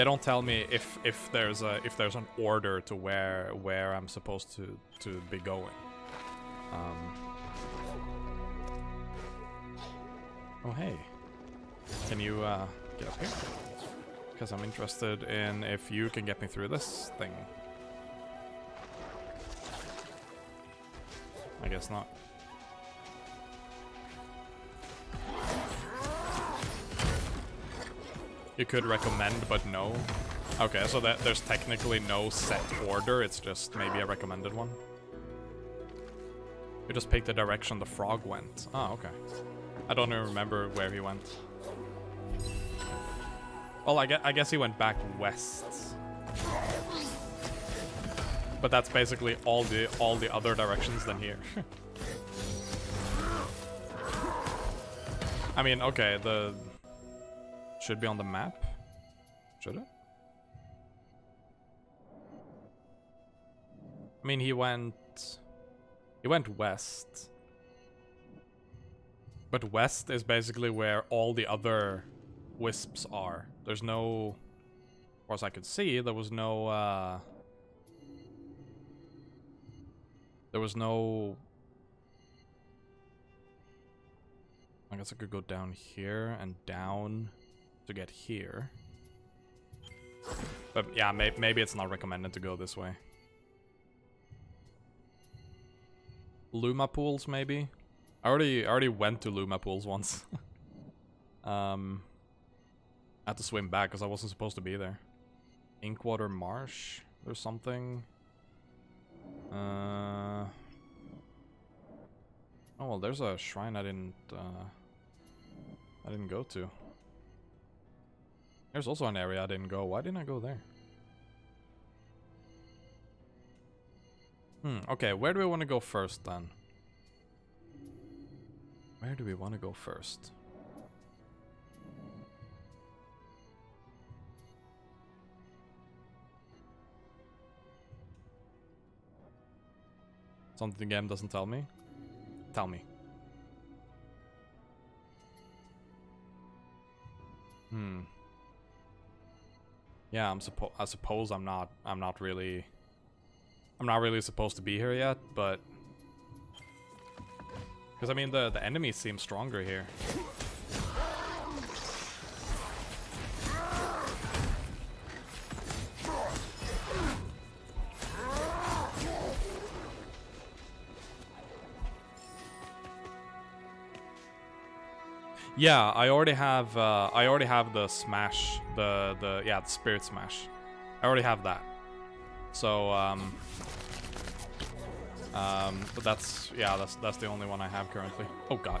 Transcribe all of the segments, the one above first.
They don't tell me if if there's a if there's an order to where where I'm supposed to to be going. Um. Oh hey, can you uh, get up here? Because I'm interested in if you can get me through this thing. I guess not. You could recommend, but no. Okay, so that there's technically no set order, it's just maybe a recommended one. You just pick the direction the frog went. Oh, okay. I don't even remember where he went. Well, I guess, I guess he went back west. But that's basically all the all the other directions than here. I mean, okay, the should be on the map. Should it? I mean, he went he went west. But west is basically where all the other wisps are. There's no as far as I could see, there was no uh There was no... I guess I could go down here and down to get here. But yeah, may maybe it's not recommended to go this way. Luma pools, maybe? I already, I already went to Luma pools once. um, I had to swim back because I wasn't supposed to be there. Inkwater Marsh? or something... Uh. Oh well, there's a shrine I didn't. Uh, I didn't go to. There's also an area I didn't go. Why didn't I go there? Hmm. Okay, where do we want to go first then? Where do we want to go first? Something the game doesn't tell me? Tell me. Hmm. Yeah, I'm suppo I suppose I'm not I'm not really I'm not really supposed to be here yet, but because I mean the the enemies seem stronger here. Yeah, I already have. Uh, I already have the smash. The the yeah, the spirit smash. I already have that. So um. Um, but that's yeah, that's that's the only one I have currently. Oh god.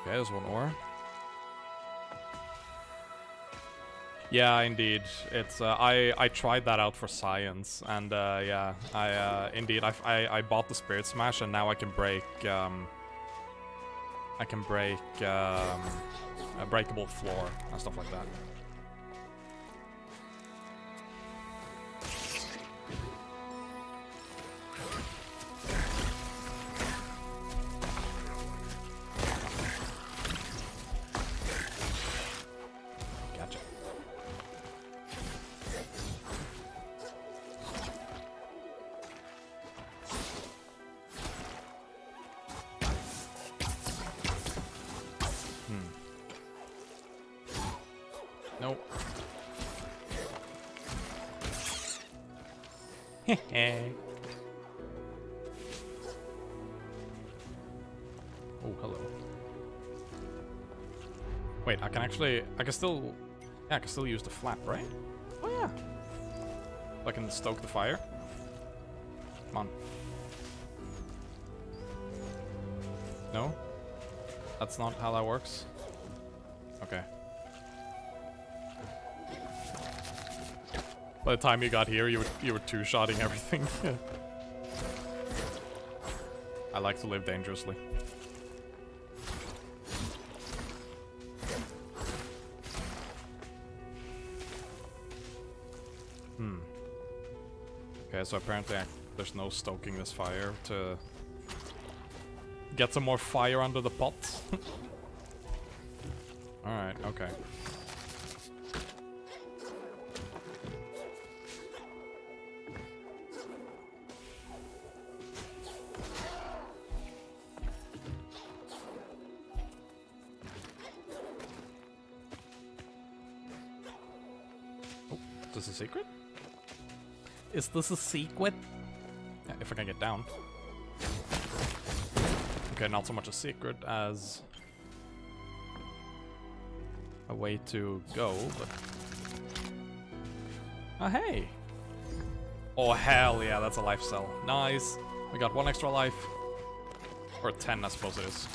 Okay, there's one more. Yeah, indeed. It's uh, I I tried that out for science, and uh, yeah, I uh, indeed I, I, I bought the Spirit Smash, and now I can break um, I can break um, a breakable floor and stuff like that. Oh, actually, I can still, yeah, I can still use the flap, right? Oh yeah. I can stoke the fire. Come on. No? That's not how that works? By the time you got here, you were, you were two-shotting everything. I like to live dangerously. Hmm. Okay, so apparently I, there's no stoking this fire to get some more fire under the pot. Alright, okay. This a secret? Yeah, if I can get down. Okay, not so much a secret as a way to go, but... Oh, hey! Oh, hell yeah, that's a life cell. Nice. We got one extra life. Or 10, I suppose it is.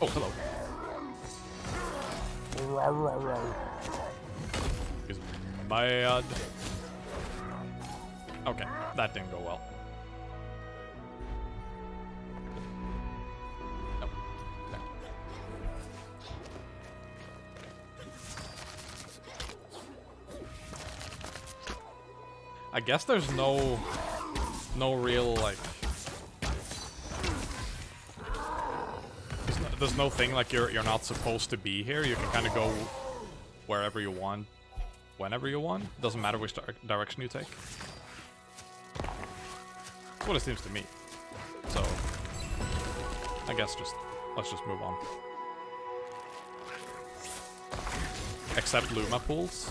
Oh, hello. Mad. Okay, that didn't go well. I guess there's no no real like there's no, there's no thing like you're you're not supposed to be here. You can kind of go wherever you want, whenever you want. Doesn't matter which direction you take. That's what it seems to me. So I guess just let's just move on. Except Luma pools.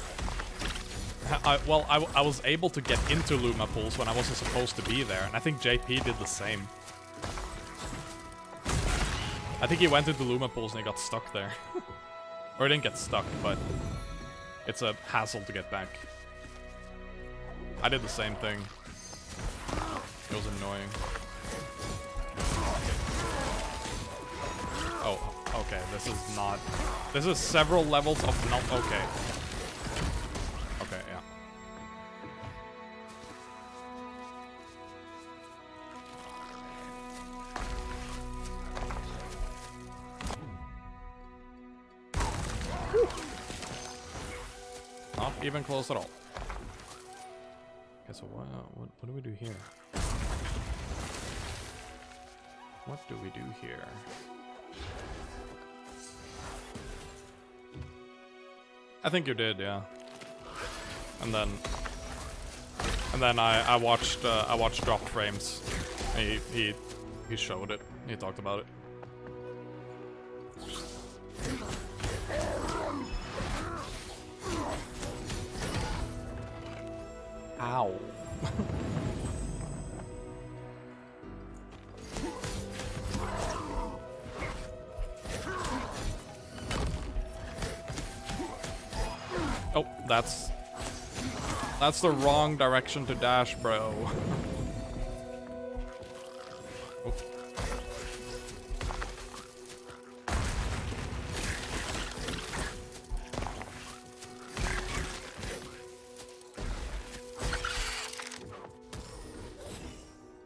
I, well, I, I was able to get into Luma pools when I wasn't supposed to be there, and I think JP did the same. I think he went into Luma pools and he got stuck there. or he didn't get stuck, but it's a hassle to get back. I did the same thing. It was annoying. Oh, okay, this is not... This is several levels of not... Okay. Okay, close at all. Okay, so what, what, what do we do here? What do we do here? I think you did, yeah. And then, and then I I watched uh, I watched drop frames. He he he showed it. He talked about it. That's the wrong direction to dash, bro.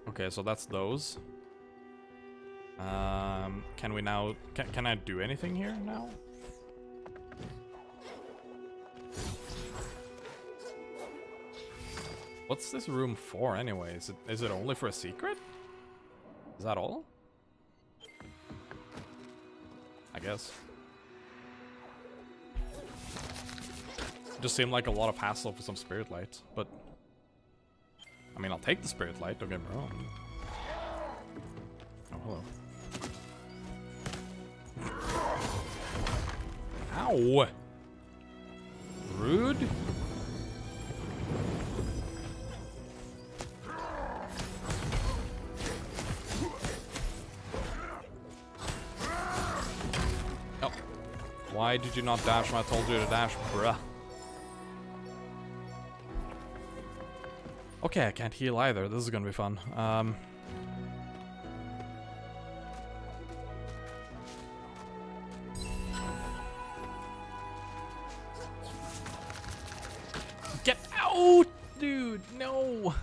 Okay, so that's those. Um, can we now... Can, can I do anything here now? What's this room for anyway? Is it, is it only for a secret? Is that all? I guess. Just seemed like a lot of hassle for some spirit light, but... I mean, I'll take the spirit light, don't get me wrong. Oh, hello. Ow! Rude? Why did you not dash when I told you to dash, bruh? Okay, I can't heal either. This is gonna be fun. Um... Get out, dude! No!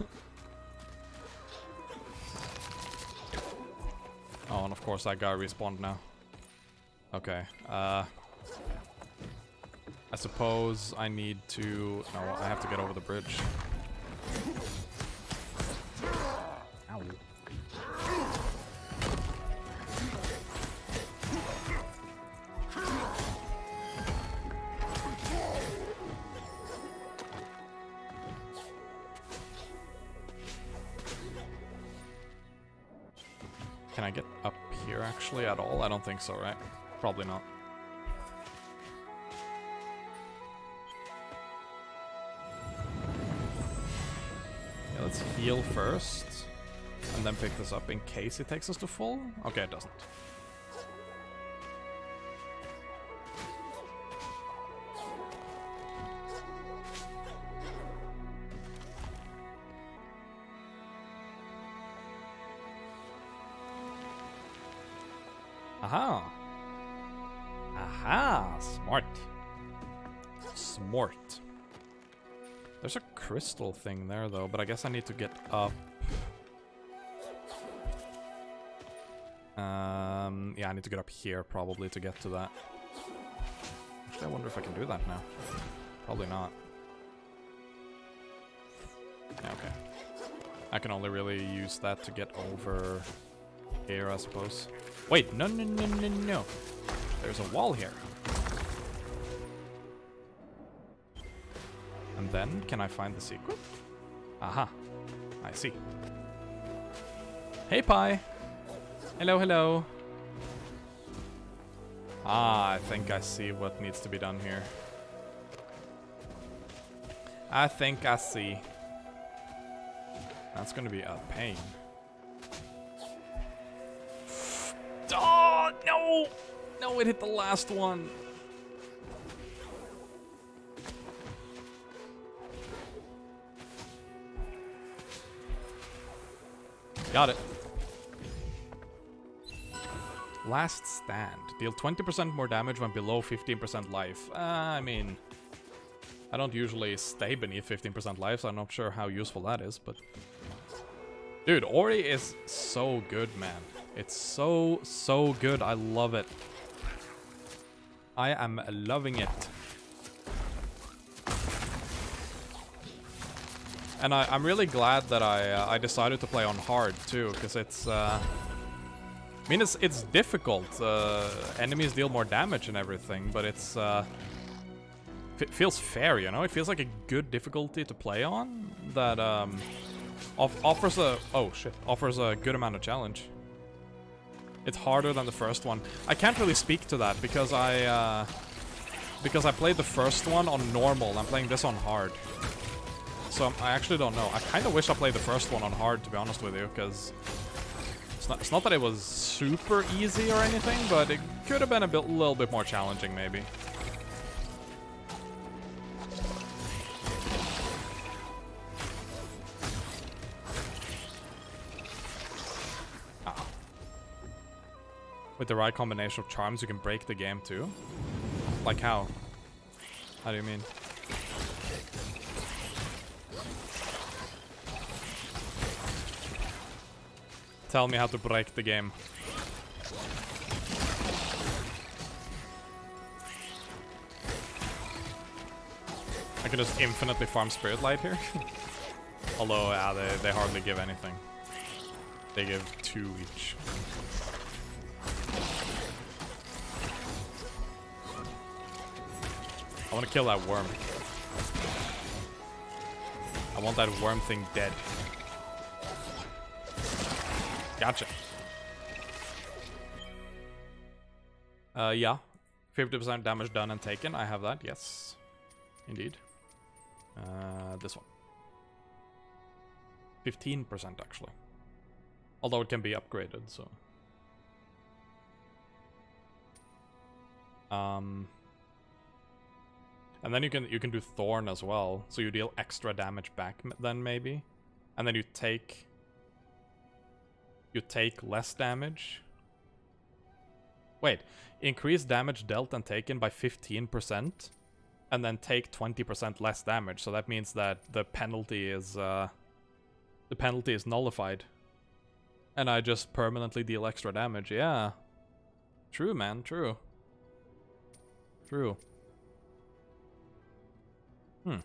oh, and of course that guy respawned now. Okay, uh... I suppose I need to... No, I have to get over the bridge. Ow. Can I get up here actually at all? I don't think so, right? Probably not. Heal first. And then pick this up in case it takes us to full. Okay, it doesn't. Crystal thing there though, but I guess I need to get up. Um, yeah, I need to get up here probably to get to that. Actually, I wonder if I can do that now. Probably not. Yeah, okay. I can only really use that to get over here, I suppose. Wait, no, no, no, no, no. There's a wall here. Then, can I find the secret? Aha. I see. Hey, Pie. Hello, hello. Ah, I think I see what needs to be done here. I think I see. That's gonna be a pain. Oh, no! No, it hit the last one. Got it. Last stand. Deal 20% more damage when below 15% life. Uh, I mean... I don't usually stay beneath 15% life, so I'm not sure how useful that is, but... Dude, Ori is so good, man. It's so, so good. I love it. I am loving it. And I, am really glad that I uh, I decided to play on hard too, because it's. Uh, I mean, it's it's difficult. Uh, enemies deal more damage and everything, but it's. Uh, feels fair, you know. It feels like a good difficulty to play on that um, off offers a oh shit offers a good amount of challenge. It's harder than the first one. I can't really speak to that because I uh, because I played the first one on normal. I'm playing this on hard. So I actually don't know. I kind of wish I played the first one on hard, to be honest with you, because it's not, it's not that it was super easy or anything, but it could have been a bit, a little bit more challenging, maybe. Ah. With the right combination of charms, you can break the game too? Like how? How do you mean? Tell me how to break the game. I can just infinitely farm Spirit Light here. Although, yeah, they, they hardly give anything. They give two each. I want to kill that worm. I want that worm thing dead. Uh, yeah. 50% damage done and taken. I have that, yes. Indeed. Uh, this one. 15% actually. Although it can be upgraded, so. Um, and then you can you can do Thorn as well, so you deal extra damage back then maybe, and then you take you take less damage. Wait, increase damage dealt and taken by 15%, and then take 20% less damage. So that means that the penalty is uh, the penalty is nullified, and I just permanently deal extra damage. Yeah, true, man, true, true. Hmm.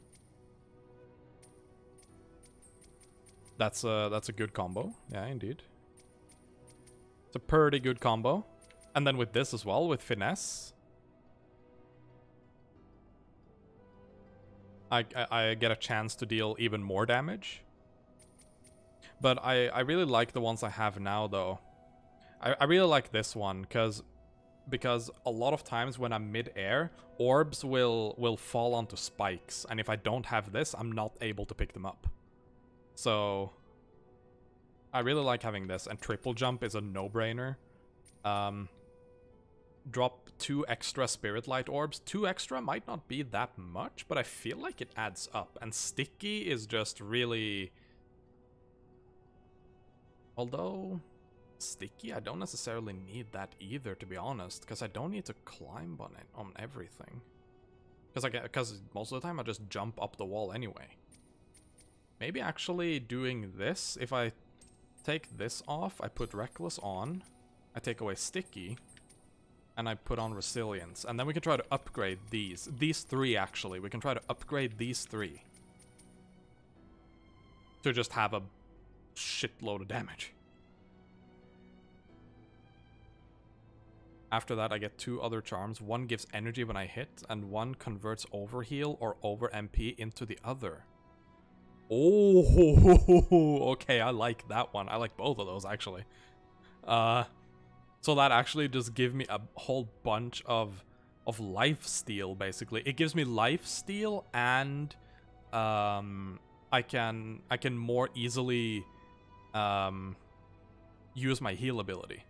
That's a that's a good combo. Yeah, indeed. It's a pretty good combo. And then with this as well, with finesse. I, I, get a chance to deal even more damage. But I, I really like the ones I have now, though. I, I really like this one because because a lot of times when I'm mid-air, orbs will will fall onto spikes, and if I don't have this, I'm not able to pick them up. So I really like having this, and triple jump is a no-brainer. Um, drop two extra spirit light orbs. Two extra might not be that much, but I feel like it adds up. And sticky is just really... Although... Sticky, I don't necessarily need that either, to be honest, because I don't need to climb on it, on everything. Because I get, because most of the time I just jump up the wall anyway. Maybe actually doing this, if I take this off, I put Reckless on, I take away Sticky, and I put on Resilience. And then we can try to upgrade these. These three, actually. We can try to upgrade these three. To just have a shitload of damage. After that, I get two other charms. One gives energy when I hit, and one converts overheal or over MP into the other. Oh, okay, I like that one. I like both of those, actually. Uh, so that actually just give me a whole bunch of of life steal basically. It gives me life steal and um I can I can more easily um use my heal ability.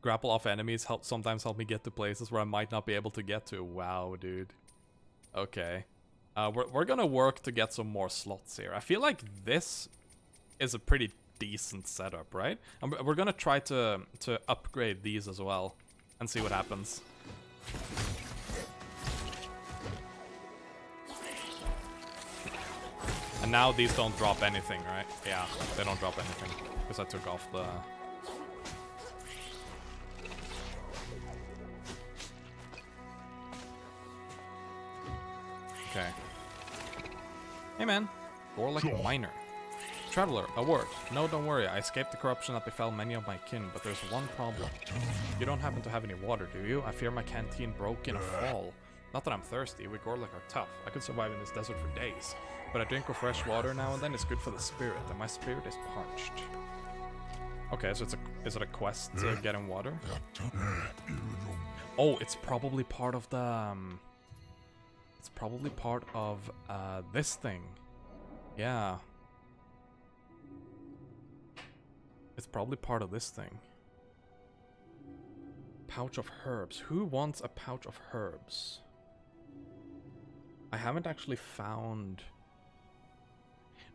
Grapple off enemies help sometimes help me get to places where I might not be able to get to. Wow, dude. Okay. Uh, we're, we're gonna work to get some more slots here. I feel like this is a pretty decent setup, right? And we're gonna try to, to upgrade these as well and see what happens. And now these don't drop anything, right? Yeah, they don't drop anything because I took off the... Okay. Hey man, or like a miner. Traveler, a word. No, don't worry, I escaped the corruption that befell many of my kin, but there's one problem. You don't happen to have any water, do you? I fear my canteen broke in a fall. Not that I'm thirsty, we Gorlek are tough. I could survive in this desert for days. But a drink of fresh water now and then is good for the spirit, and my spirit is parched. Okay, so it's a is it a quest to get in water? Oh, it's probably part of the um, It's probably part of uh this thing. Yeah. Probably part of this thing. Pouch of herbs. Who wants a pouch of herbs? I haven't actually found...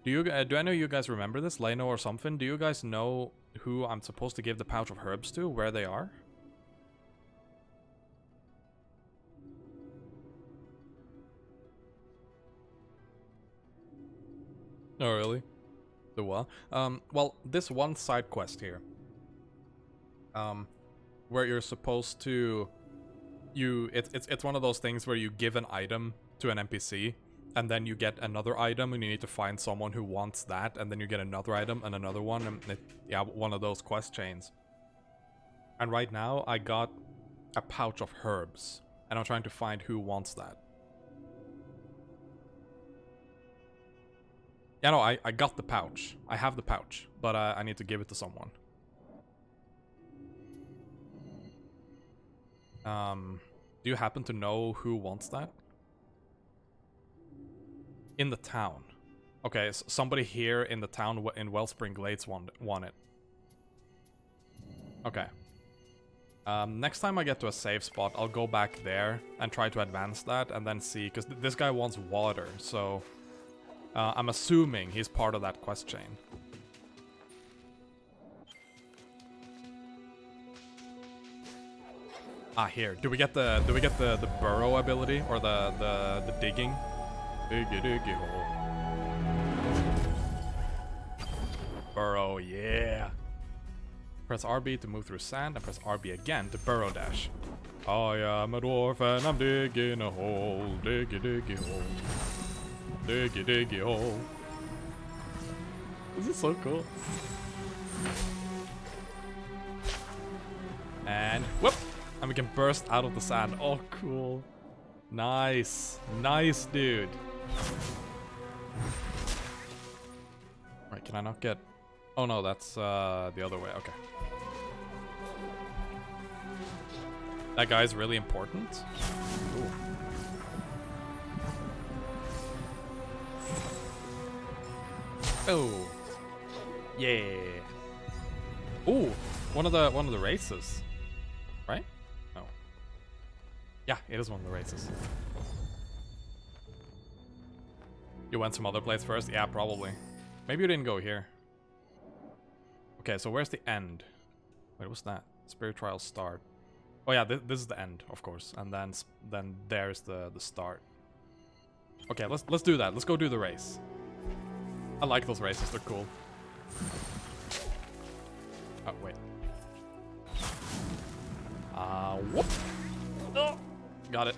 Do you uh, do I know you guys remember this, Leno or something? Do you guys know who I'm supposed to give the pouch of herbs to, where they are? Oh, really? What? Um, well, this one side quest here. Um, where you're supposed to... You, it's, it's, it's one of those things where you give an item to an NPC, and then you get another item, and you need to find someone who wants that, and then you get another item and another one, and it, yeah, one of those quest chains. And right now, I got a pouch of herbs, and I'm trying to find who wants that. Yeah, no, I, I got the pouch. I have the pouch, but uh, I need to give it to someone. Um, do you happen to know who wants that? In the town. Okay, so somebody here in the town in Wellspring Glades want, want it. Okay. Um, next time I get to a safe spot, I'll go back there and try to advance that and then see, because th this guy wants water, so... Uh, I'm assuming he's part of that quest chain. Ah, here. Do we get the do we get the the burrow ability or the the the digging? Diggy diggy hole. Burrow, yeah. Press RB to move through sand and press RB again to burrow dash. I am a dwarf and I'm digging a hole, diggy diggy hole. Diggy diggy hole. This is so cool. And whoop! And we can burst out of the sand. Oh, cool. Nice. Nice, dude. Right, can I not get... Oh no, that's uh, the other way. Okay. That guy's really important. Ooh. Oh. Yeah. Ooh, one of the one of the races. Right? No. Yeah, it is one of the races. You went some other place first? Yeah, probably. Maybe you didn't go here. Okay, so where's the end? Wait, what's that? Spirit trial start. Oh yeah, th this is the end, of course, and then then there's the the start. Okay, let's let's do that. Let's go do the race. I like those races; they're cool. Oh wait. Uh, whoop. Oh, got it.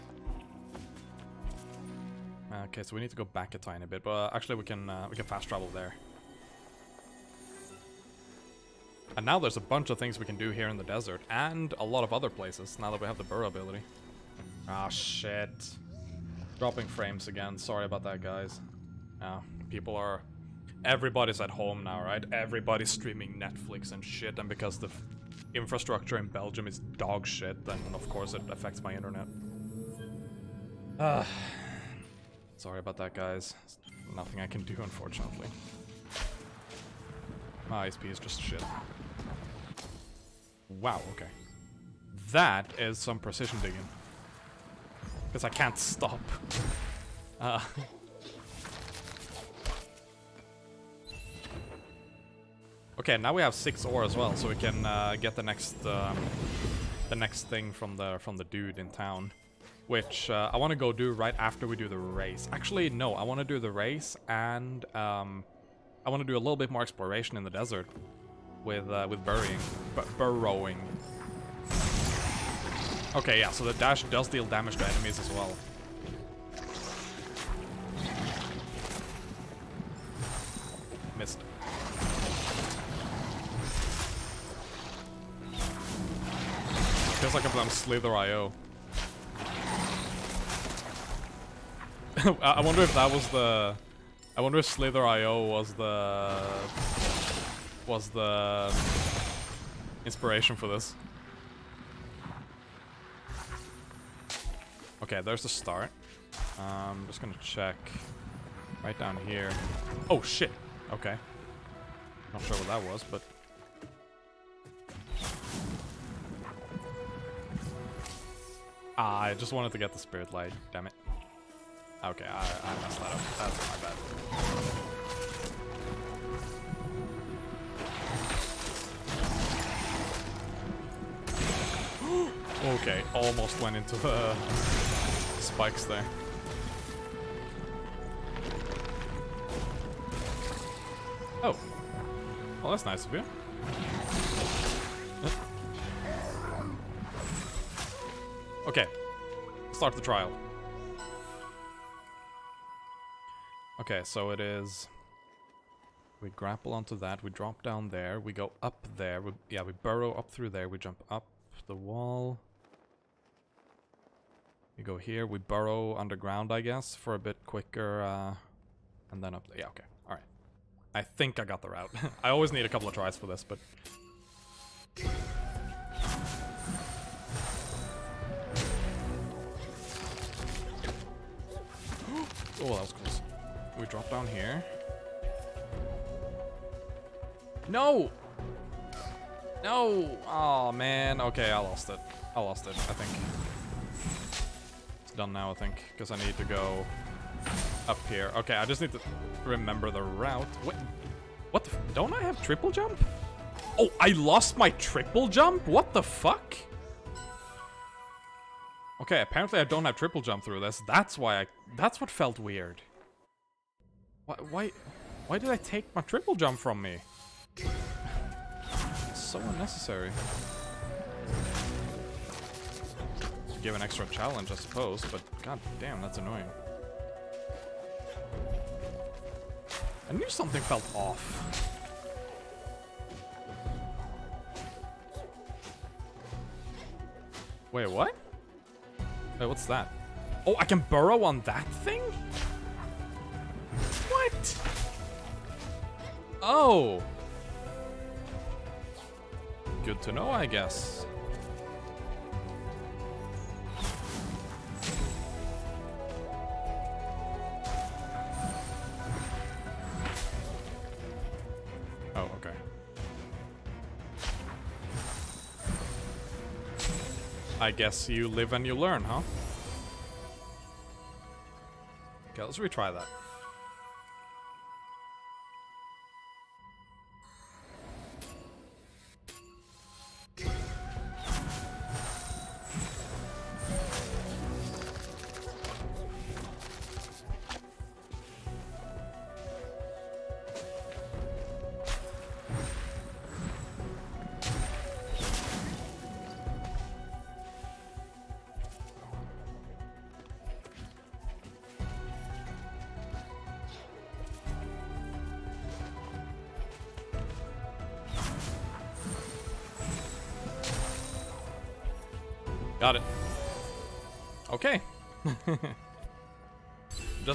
Okay, so we need to go back a tiny bit, but actually we can uh, we can fast travel there. And now there's a bunch of things we can do here in the desert, and a lot of other places, now that we have the burrow ability. Ah, oh, shit. Dropping frames again. Sorry about that, guys. Yeah, people are... Everybody's at home now, right? Everybody's streaming Netflix and shit, and because the infrastructure in Belgium is dog shit, then of course it affects my internet. Ah. Sorry about that, guys. Nothing I can do, unfortunately. My ISP is just shit. Wow, okay. That is some precision digging. Because I can't stop. Uh. Okay, now we have six ore as well, so we can uh, get the next um, the next thing from the from the dude in town, which uh, I want to go do right after we do the race. Actually, no, I want to do the race and um, I want to do a little bit more exploration in the desert with uh, with burying, burrowing. Okay, yeah, so the dash does deal damage to enemies as well. Feels like I'm playing Slither.io. I wonder if that was the... I wonder if Slither.io was the was the inspiration for this. Okay, there's the start. I'm um, just gonna check right down here. Oh shit! Okay. Not sure what that was, but... I just wanted to get the spirit light, damn it. Okay, I, I messed that up. That's my bad. Okay, almost went into the spikes there. Oh. Well, that's nice of you. Okay. Start the trial. Okay, so it is... We grapple onto that, we drop down there, we go up there, we, yeah, we burrow up through there, we jump up the wall. We go here, we burrow underground, I guess, for a bit quicker, uh, and then up there. Yeah, okay. Alright. I think I got the route. I always need a couple of tries for this, but... oh, that was close. We drop down here. No! No! Oh, man. Okay, I lost it. I lost it, I think It's done now, I think, because I need to go up here. Okay, I just need to remember the route. What? What? don't I have triple jump? Oh, I lost my triple jump? What the fuck? Okay, apparently I don't have triple jump through this. That's why I... That's what felt weird. Why... Why, why did I take my triple jump from me? It's so unnecessary To give an extra challenge, I suppose, but god damn, that's annoying. I knew something felt off. Wait, what? Wait, what's that? Oh, I can burrow on that thing? What? Oh. Good to know, I guess. Oh, okay. I guess you live and you learn, huh? Let's retry that.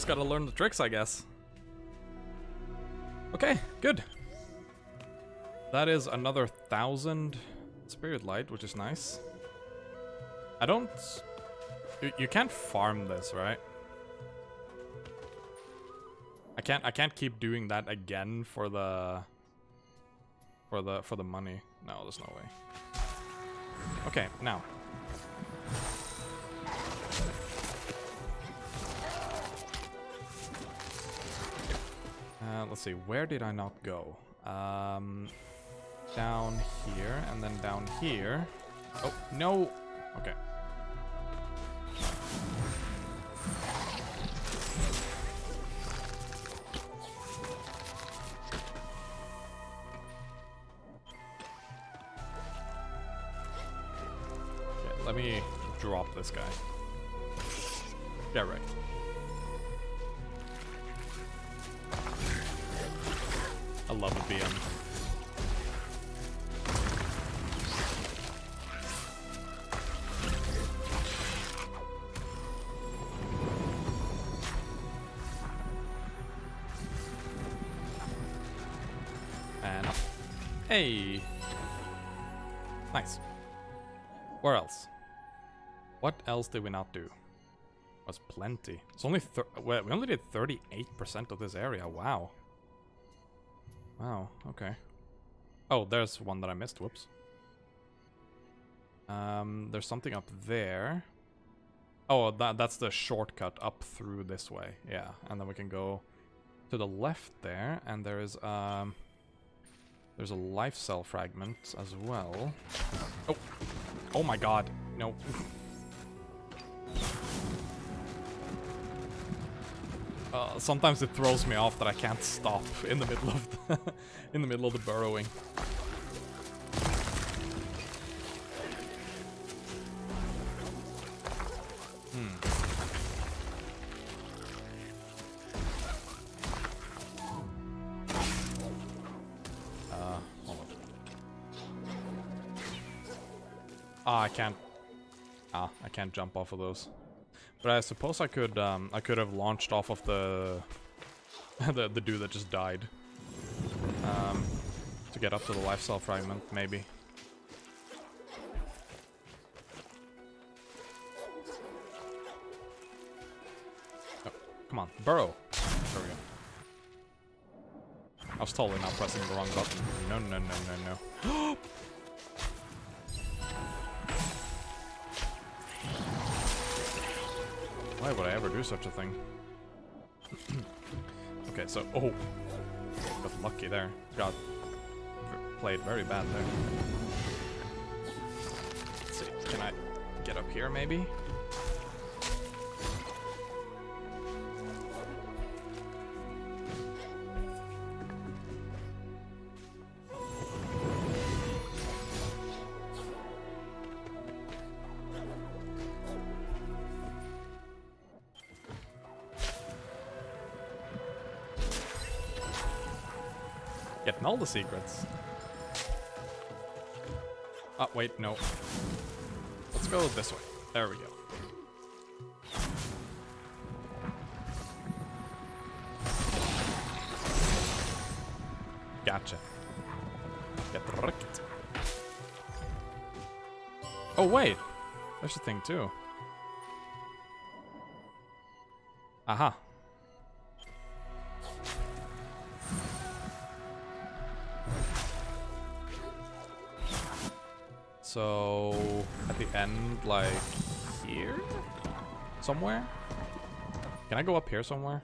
Gotta learn the tricks, I guess. Okay, good. That is another thousand spirit light, which is nice. I don't... You, you can't farm this, right? I can't I can't keep doing that again for the for the for the money. No, there's no way. Okay, now let's see, where did I not go? Um, down here, and then down here. Oh, no! Okay. Okay, let me drop this guy. Hey! Nice. Where else? What else did we not do? Was plenty. It's only we only did 38% of this area. Wow. Wow, okay. Oh, there's one that I missed. Whoops. Um, there's something up there. Oh, that that's the shortcut up through this way. Yeah, and then we can go to the left there, and there is um, there's a life cell fragment as well. Oh, oh my God, no. Uh, sometimes it throws me off that I can't stop in the middle of the in the middle of the burrowing. Hmm. Can't. Ah, I can't jump off of those. But I suppose I could um, I could have launched off of the the, the dude that just died. Um, to get up to the life cell fragment, maybe. Oh, come on, burrow. There we go. I was totally not pressing the wrong button. No, no, no, no, no. Why would I ever do such a thing? okay, so... Oh! Got lucky there. Got played very bad there. Let's see, can I get up here maybe? The secrets. Oh, wait, no. Let's go this way. There we go. Gotcha. Get wrecked. Oh, wait. There's a thing, too. Somewhere? Can I go up here somewhere?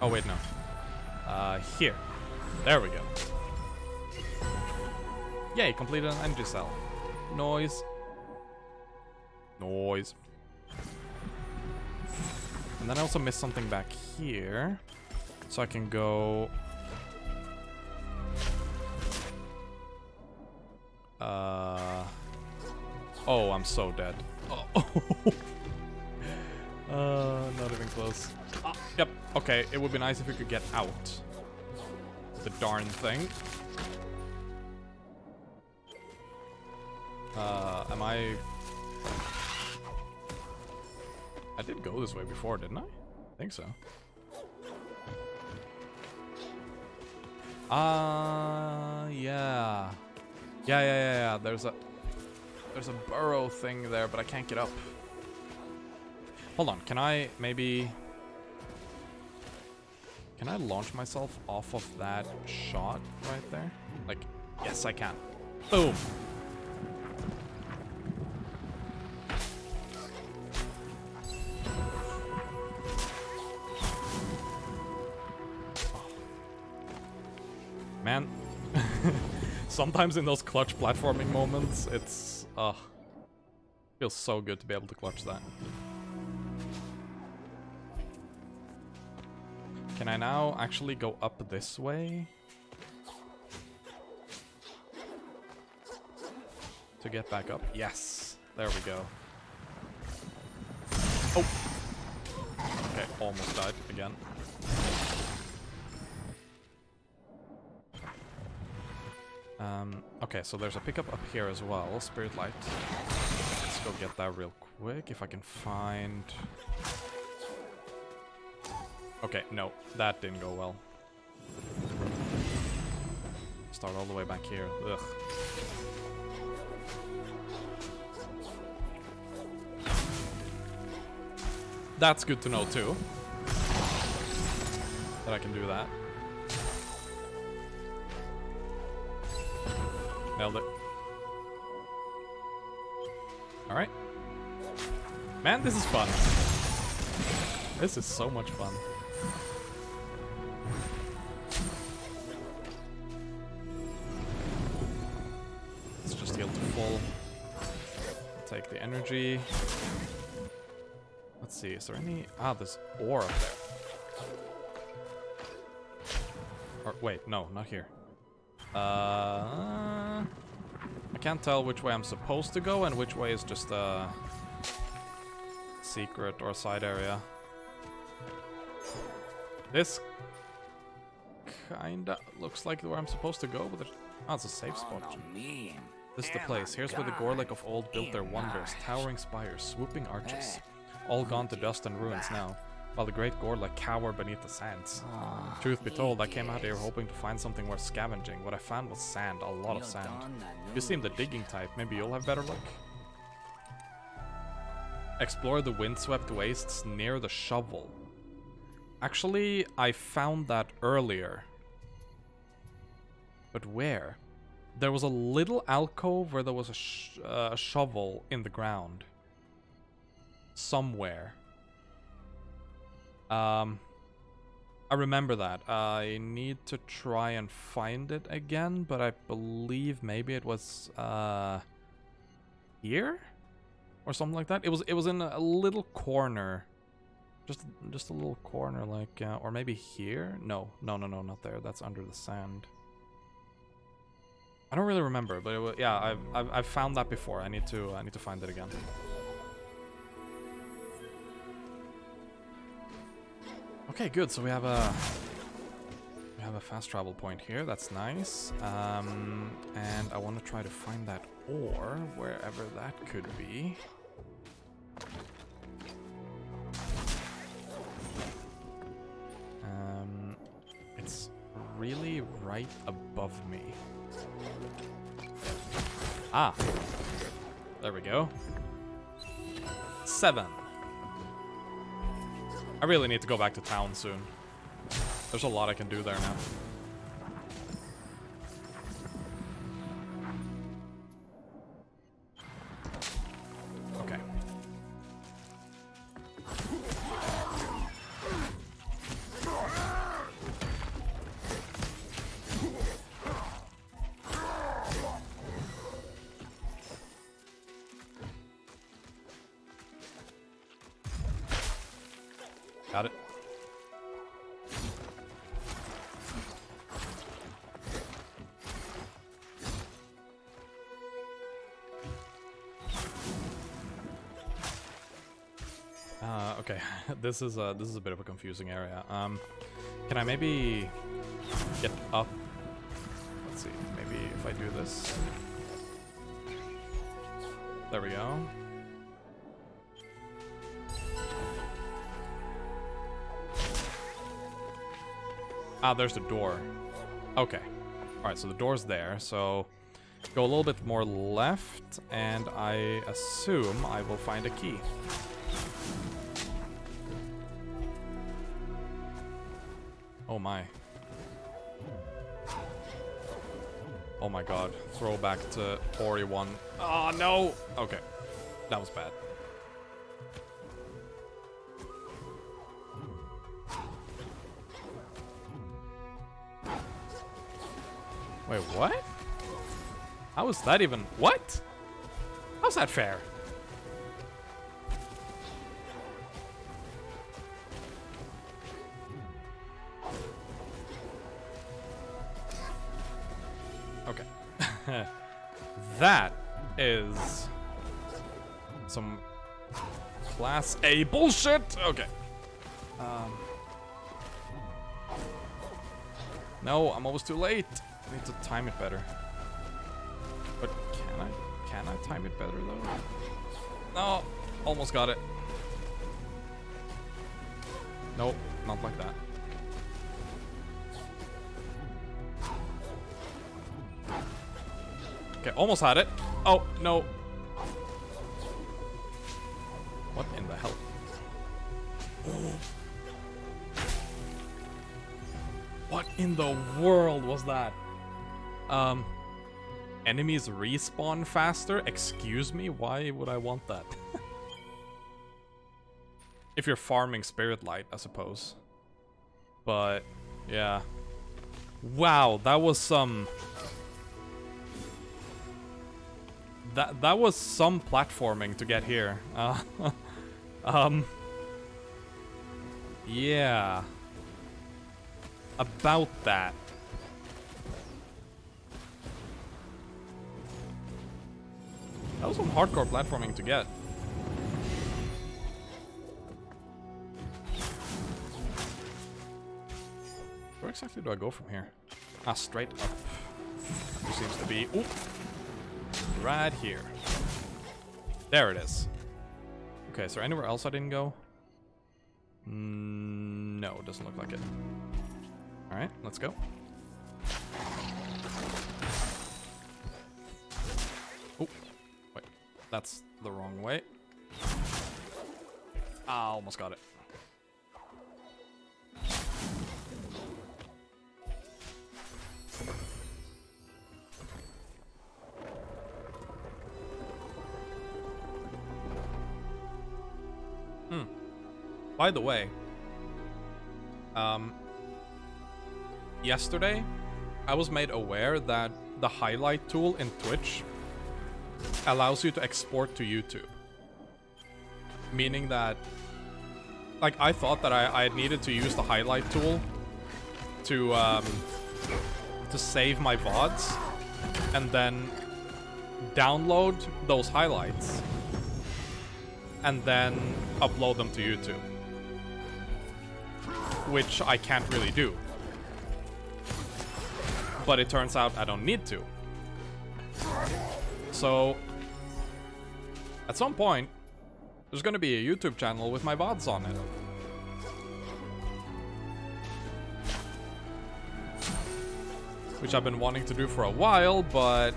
Oh, wait, no. Uh, here. There we go. Yay, completed an energy cell. Noise. Noise. And then I also missed something back here. So I can go... Uh... Oh, I'm so dead. Oh. uh, not even close. Yep, okay, it would be nice if we could get out. The darn thing. Uh, am I... I did go this way before, didn't I? I think so. Ah, uh, yeah. Yeah, yeah, yeah, yeah. There's a... There's a burrow thing there, but I can't get up. Hold on, can I maybe... Can I launch myself off of that shot right there? Like, yes, I can. Boom! Man, sometimes in those clutch platforming moments, it's, uh, feels so good to be able to clutch that. Can I now actually go up this way? To get back up? Yes. There we go. Oh! Okay, almost died again. Um, okay, so there's a pickup up here as well, Spirit Light. Let's go get that real quick, if I can find... Okay, no, that didn't go well. Start all the way back here. Ugh. That's good to know too. That I can do that. Nailed it. Alright. Man, this is fun. This is so much fun. Energy. Let's see, is there any... Ah, there's ore up there. Or, wait, no, not here. Uh, I can't tell which way I'm supposed to go and which way is just a secret or side area. This kinda looks like where I'm supposed to go, but oh, it's a safe spot. This is the place. Here's where the Gorlek of old built their wonders, towering spires, swooping arches. All gone to dust and ruins now while the great Gorlek cower beneath the sands. Truth be told, I came out here hoping to find something worth scavenging. What I found was sand, a lot of sand. You seem the digging type, maybe you'll have better luck? Explore the windswept wastes near the shovel. Actually, I found that earlier. But where? There was a little alcove where there was a, sh uh, a shovel in the ground. Somewhere. Um, I remember that. I need to try and find it again, but I believe maybe it was uh, here or something like that. It was it was in a little corner, just just a little corner, like uh, or maybe here. No, no, no, no, not there. That's under the sand. I don't really remember, but was, yeah, I've, I've I've found that before. I need to I need to find it again. Okay, good. So we have a we have a fast travel point here. That's nice. Um, and I want to try to find that ore wherever that could be. Um, it's really right above me. Ah. There we go. Seven. I really need to go back to town soon. There's a lot I can do there now. This is a this is a bit of a confusing area. Um, can I maybe get up? Let's see, maybe if I do this. There we go. Ah, there's the door. Okay. Alright, so the door's there, so go a little bit more left, and I assume I will find a key. Oh my. Oh my god. Throwback to Ori 1. Oh no! Okay. That was bad. Wait, what? How is that even... What? How's that fair? That is some class A bullshit. Okay. Um. No, I'm almost too late. I need to time it better. But can I? Can I time it better though? No, almost got it. Nope, not like that. Okay, almost had it. Oh, no. What in the hell? What in the world was that? Um, enemies respawn faster? Excuse me? Why would I want that? if you're farming Spirit Light, I suppose. But, yeah. Wow, that was some... That, that was some platforming to get here. Uh, um... Yeah. About that. That was some hardcore platforming to get. Where exactly do I go from here? Ah, straight up. There seems to be... Oop! Right here. There it is. Okay, is there anywhere else I didn't go? Mm, no, it doesn't look like it. Alright, let's go. Oh, wait. That's the wrong way. Ah, almost got it. By the way, um, yesterday, I was made aware that the highlight tool in Twitch allows you to export to YouTube. Meaning that, like, I thought that I, I needed to use the highlight tool to, um, to save my VODs and then download those highlights and then upload them to YouTube. Which I can't really do but it turns out I don't need to. So, at some point, there's gonna be a YouTube channel with my VODs on it. Which I've been wanting to do for a while, but...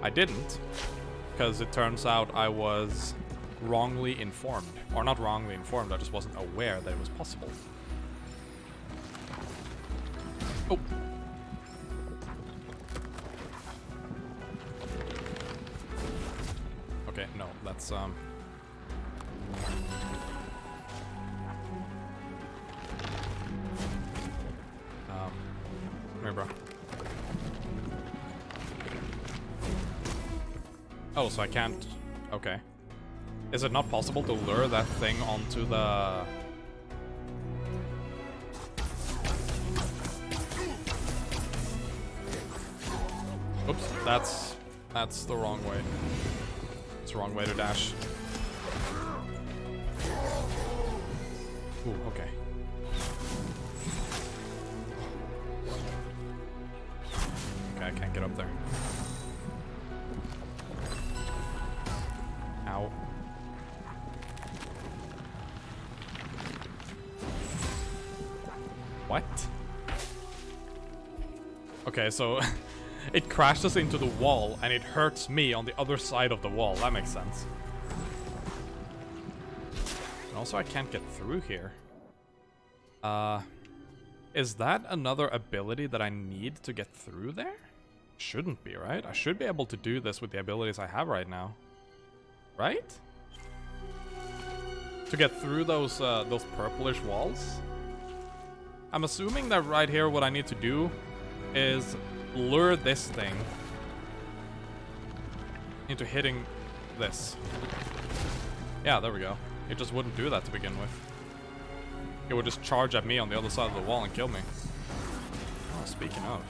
I didn't, because it turns out I was wrongly informed. Or not wrongly informed, I just wasn't aware that it was possible. Oh. Okay, no, that's, um... Um, bro. Oh, so I can't... Okay. Is it not possible to lure that thing onto the... Oops, that's... That's the wrong way. It's the wrong way to dash. Ooh, okay. Okay, so it crashes into the wall and it hurts me on the other side of the wall. That makes sense. And also I can't get through here. Uh, is that another ability that I need to get through there? Shouldn't be, right? I should be able to do this with the abilities I have right now. Right? To get through those, uh, those purplish walls? I'm assuming that right here what I need to do is lure this thing into hitting this. Yeah, there we go. It just wouldn't do that to begin with. It would just charge at me on the other side of the wall and kill me. Oh, speaking of.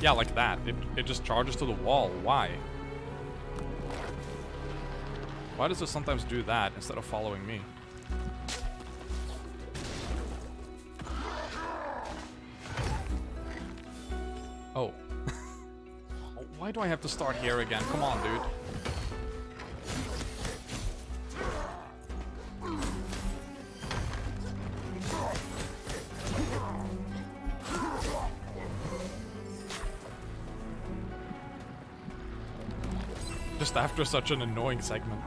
Yeah, like that. It, it just charges to the wall. Why? Why does it sometimes do that instead of following me? Oh. Why do I have to start here again? Come on, dude. Just after such an annoying segment.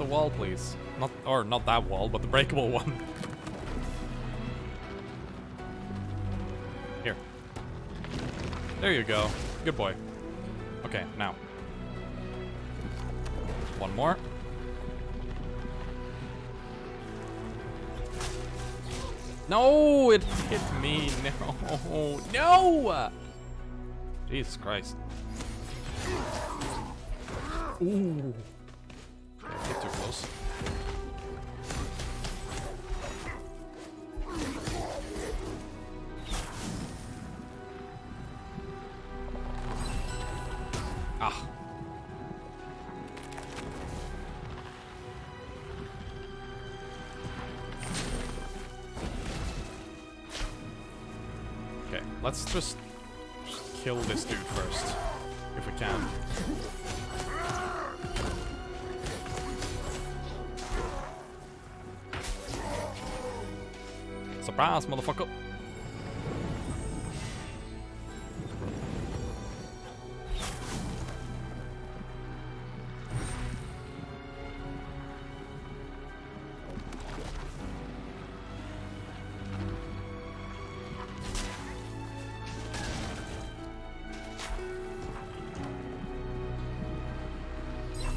The wall, please. Not, or not that wall, but the breakable one. Here. There you go. Good boy. Okay, now. One more. No, it hit me. No, no. Jesus Christ. Ooh. Motherfucker!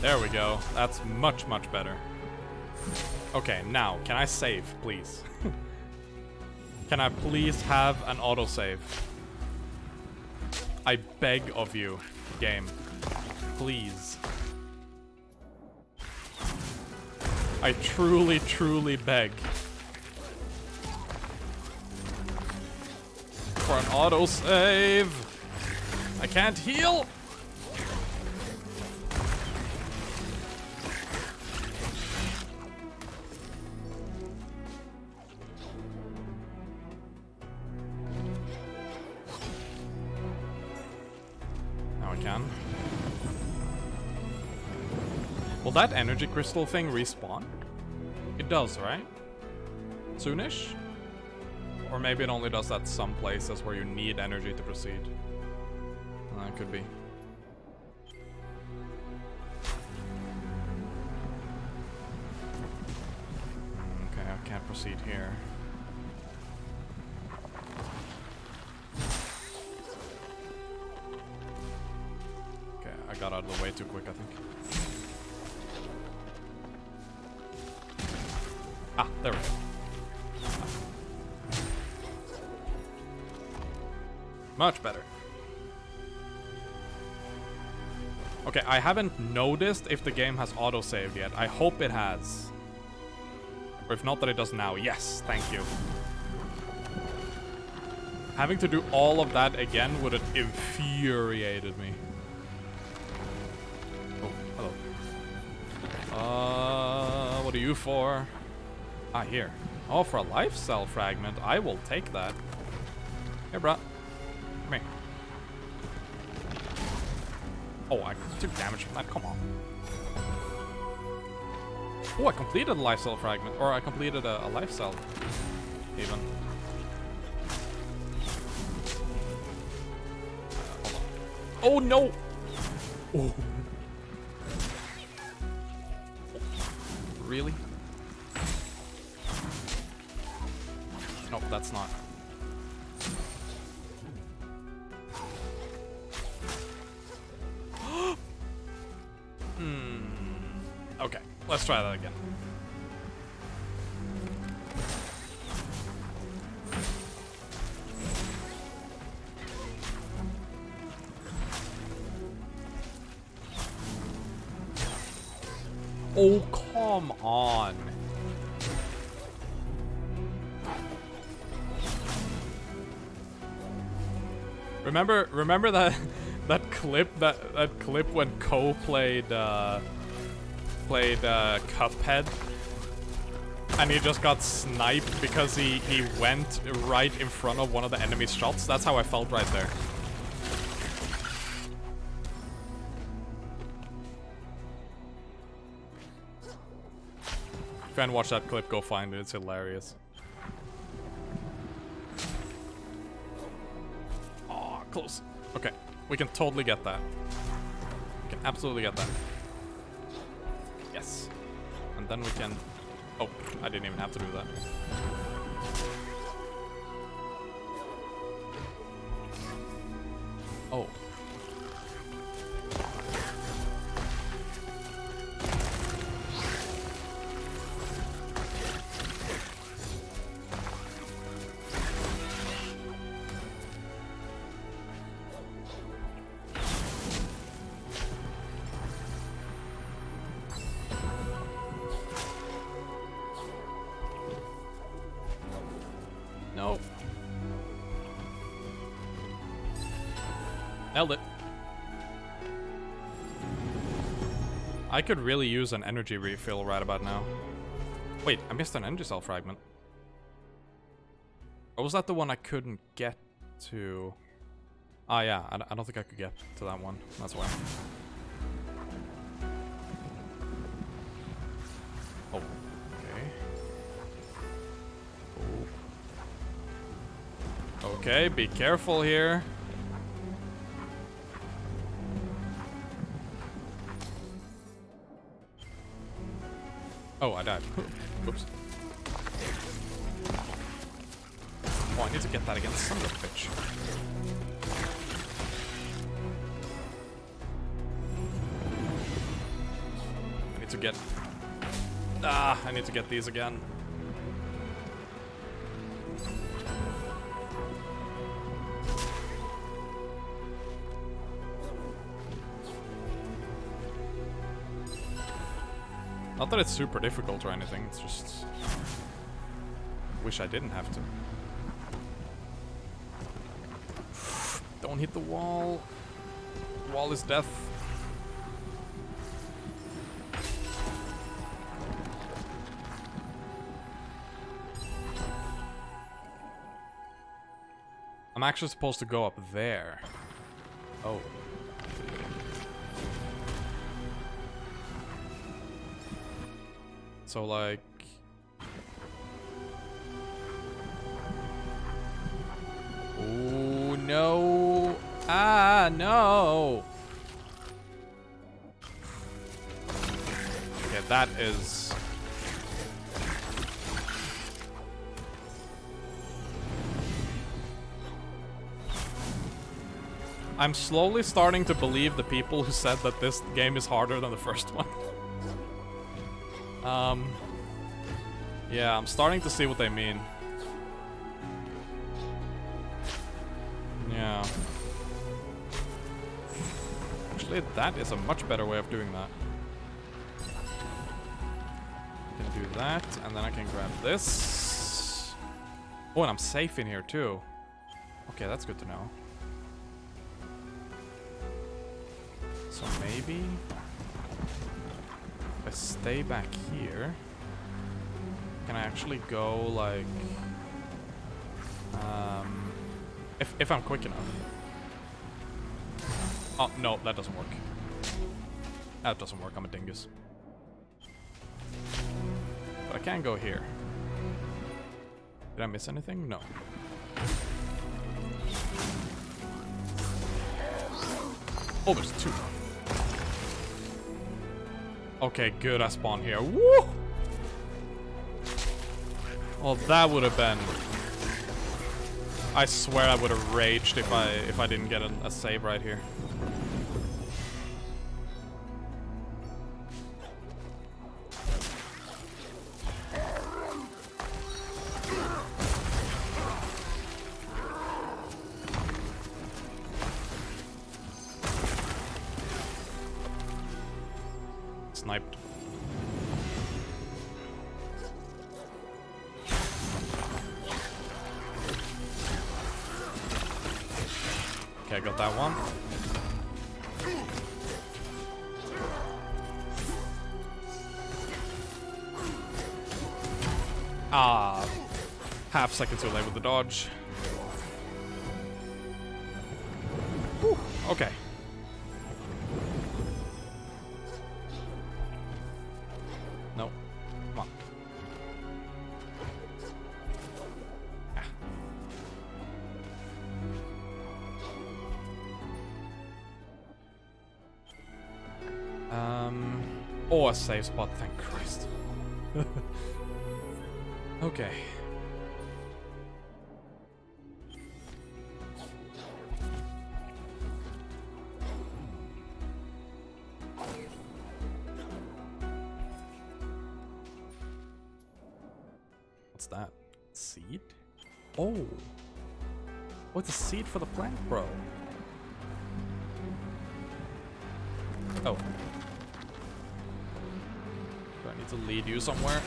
There we go. That's much, much better. Okay, now, can I save, please? Can I please have an autosave? I beg of you, game. Please. I truly, truly beg. For an autosave. I can't heal! That energy crystal thing respawn? It does, right? Soonish? Or maybe it only does that some places where you need energy to proceed. That uh, could be. I haven't noticed if the game has autosaved yet. I hope it has. Or if not, that it does now. Yes, thank you. Having to do all of that again would have infuriated me. Oh, hello. Uh, what are you for? Ah, here. Oh, for a life cell fragment. I will take that. Here, bruh. Oh, I took damage from that. Come on. Oh, I completed a life cell fragment. Or I completed a, a life cell. Even. Uh, oh, no! Oh. Really? No, that's not. Remember, remember that that clip that that clip when Ko played uh, played uh, Cuphead, and he just got sniped because he he went right in front of one of the enemy's shots. That's how I felt right there. If you haven't watched that clip, go find it. It's hilarious. Close. Okay, we can totally get that. We can absolutely get that. Yes. And then we can... Oh, I didn't even have to do that. Could really use an energy refill right about now. Wait, I missed an energy cell fragment. Or was that the one I couldn't get to? Ah, yeah, I, I don't think I could get to that one. That's why. Oh, okay. Oh. Okay, be careful here. I died. Oops. Oh, I need to get that against some of the bitch. I need to get... Ah, I need to get these again. That it's super difficult or anything, it's just... Wish I didn't have to. Don't hit the wall. wall is death. I'm actually supposed to go up there. Oh. So like... Oh no! Ah, no! Okay, that is... I'm slowly starting to believe the people who said that this game is harder than the first one. um, yeah, I'm starting to see what they mean. Yeah. Actually, that is a much better way of doing that. I can do that, and then I can grab this. Oh, and I'm safe in here too. Okay, that's good to know. So maybe stay back here, can I actually go like um if if I'm quick enough. Oh no, that doesn't work. That doesn't work, I'm a dingus. But I can go here. Did I miss anything? No. Oh, there's two. Okay, good, I spawn here. Woo! Well, that would have been... I swear I would have raged if I if I didn't get a save right here. Dodge. Whew, okay. No. Come on. Ah. Um. Oh, a safe spot, thank Christ. okay. Somewhere?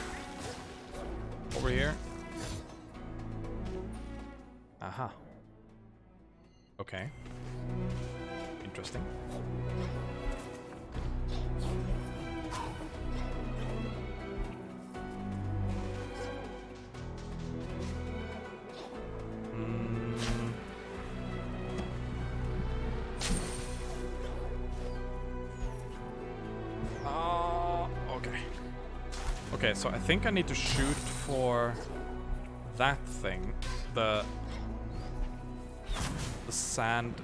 Okay, so I think I need to shoot for that thing. The the sand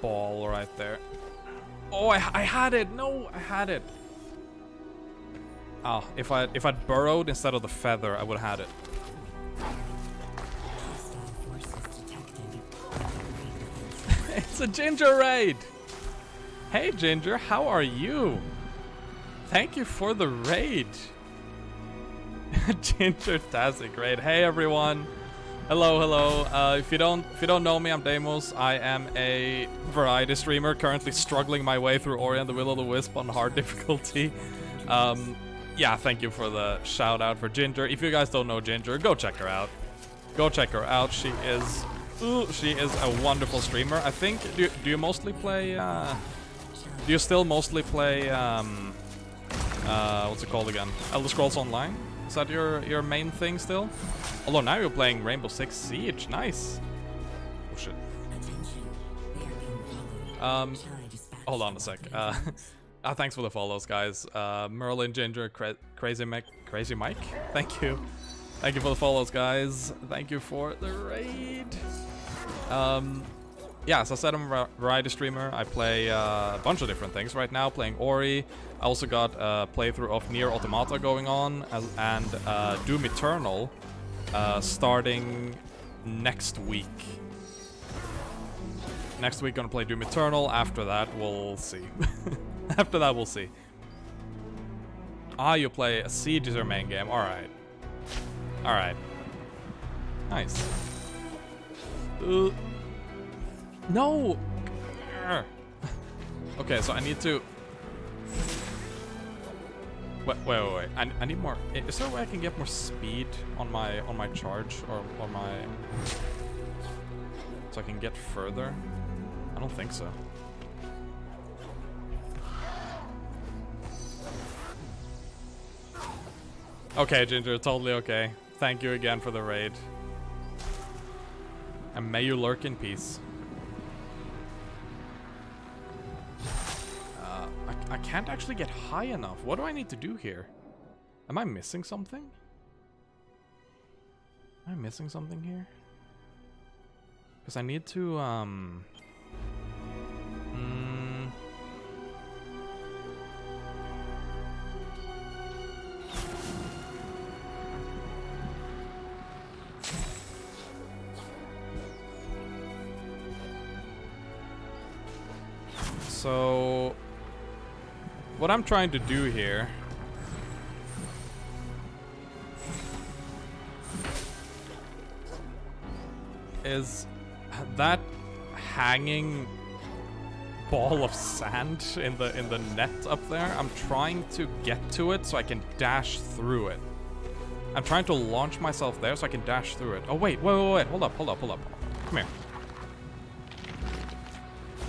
ball right there. Oh, I, I had it. No, I had it. Ah, if I if I'd burrowed instead of the feather, I would have had it. it's a ginger raid. Hey Ginger, how are you? Thank you for the raid. Ginger Tastic raid. Hey everyone. Hello, hello. Uh, if you don't if you don't know me, I'm Deimos. I am a variety streamer currently struggling my way through Ori and the Will of the Wisp on hard difficulty. Um, yeah, thank you for the shout out for Ginger. If you guys don't know Ginger, go check her out. Go check her out. She is ooh, she is a wonderful streamer. I think do, do you mostly play uh, do you still mostly play um, uh, what's it called again? Elder Scrolls Online? Is that your your main thing still? Although now you're playing Rainbow Six Siege. Nice. Oh shit. Um, hold on a sec. Uh, Ah, thanks for the follows, guys. Uh, Merlin, Ginger, Cra Crazy Mike, Crazy Mike. Thank you. Thank you for the follows, guys. Thank you for the raid. Um, yeah, as I said, I'm a variety streamer. I play uh, a bunch of different things right now, playing Ori. I also got a playthrough of Nier Automata going on, as, and uh, Doom Eternal uh, starting next week. Next week, gonna play Doom Eternal. After that, we'll see. After that, we'll see. Ah, you play a Siege is your main game. Alright. Alright. Nice. Uh, no! okay, so I need to... Wait, wait, wait, wait. I, I need more... Is there a way I can get more speed on my on my charge or on my... So I can get further? I don't think so. Okay, Ginger, totally okay. Thank you again for the raid. And may you lurk in peace. I, can't actually get high enough. What do I need to do here? Am I missing something? Am I missing something here? Because I need to, um... Mm, So, what I'm trying to do here is that hanging ball of sand in the in the net up there. I'm trying to get to it so I can dash through it. I'm trying to launch myself there so I can dash through it. Oh wait, wait, wait, wait, hold up, hold up, hold up. Come here.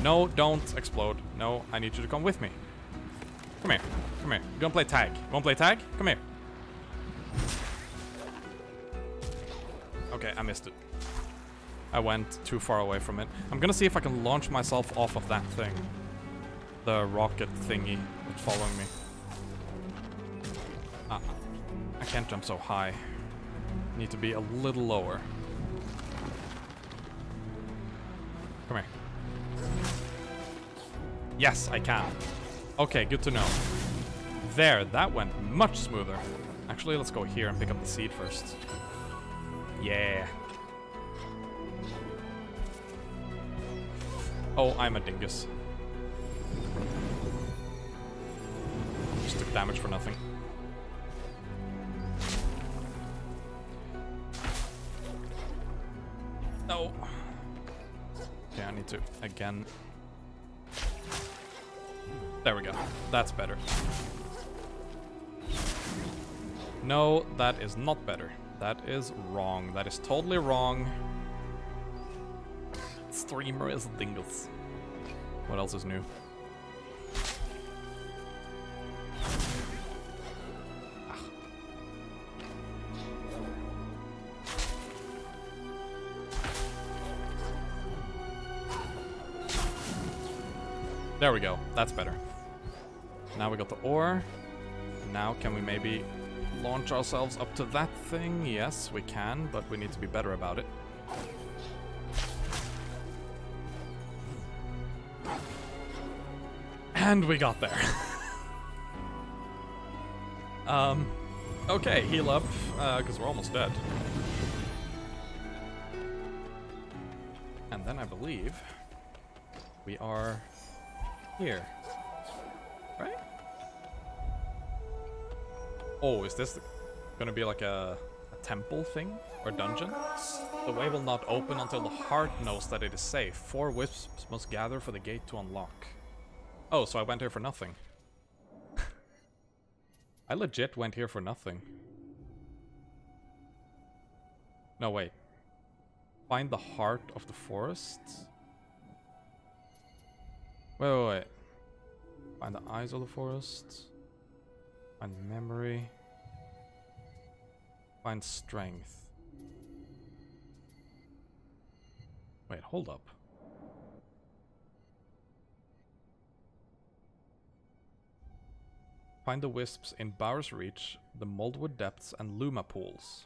No, don't explode. No, I need you to come with me. Come here. Come here. You gonna play tag? Wanna play tag? Come here. Okay, I missed it. I went too far away from it. I'm gonna see if I can launch myself off of that thing. The rocket thingy that's following me. Uh, I can't jump so high. Need to be a little lower. Come here. Yes, I can. Okay, good to know. There, that went much smoother. Actually, let's go here and pick up the seed first. Yeah. Oh, I'm a dingus. Just took damage for nothing. No. Okay, I need to, again, there we go. That's better. No, that is not better. That is wrong. That is totally wrong. Streamer is dingles. What else is new? Ah. There we go. That's better. Now we got the ore. Now can we maybe launch ourselves up to that thing? Yes, we can, but we need to be better about it. And we got there. um, okay, heal up, because uh, we're almost dead. And then I believe we are here. Oh, is this gonna be like a, a temple thing? Or dungeon? The way will not open until the heart knows that it is safe. Four wisps must gather for the gate to unlock. Oh, so I went here for nothing. I legit went here for nothing. No, wait. Find the heart of the forest? Wait, wait, wait. Find the eyes of the forest. Find memory. Find strength. Wait, hold up. Find the wisps in Baur's Reach, the Mouldwood Depths, and Luma Pools.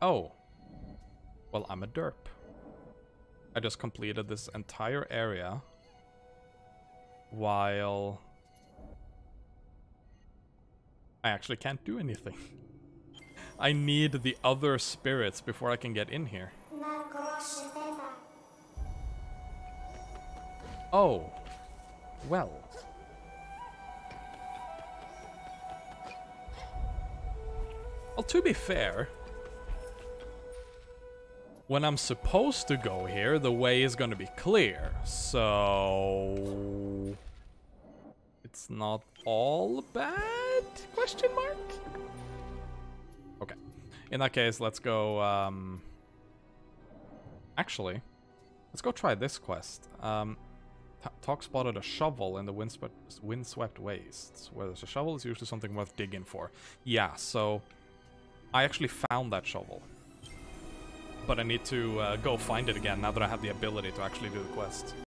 Oh. Well, I'm a derp. I just completed this entire area while I actually can't do anything. I need the other spirits before I can get in here. Oh. Well. Well, to be fair, when I'm supposed to go here, the way is gonna be clear, so... It's not all bad? Question mark? Okay. In that case, let's go, um... Actually, let's go try this quest. Um, Tokk spotted a shovel in the windswept, windswept wastes. Where there's a shovel, it's usually something worth digging for. Yeah, so I actually found that shovel. But I need to uh, go find it again now that I have the ability to actually do the quest.